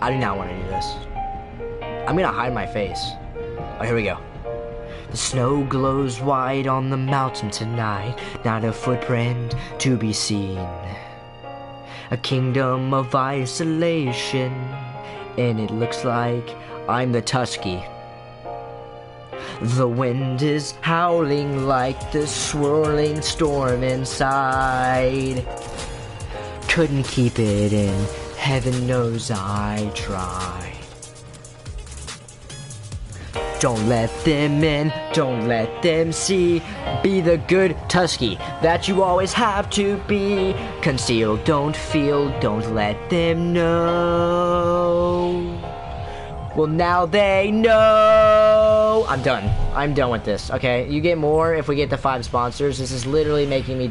I do not want to do this. I'm gonna hide my face. Oh, here we go. The snow glows white on the mountain tonight, not a footprint to be seen. A kingdom of isolation, and it looks like I'm the Tuski. The wind is howling like the swirling storm inside. Couldn't keep it in, heaven knows I tried. Don't let them in, don't let them see. Be the good Tuski that you always have to be. Conceal, don't feel, don't let them know. Well, now they know. I'm done. I'm done with this. Okay, you get more if we get the five sponsors. This is literally making me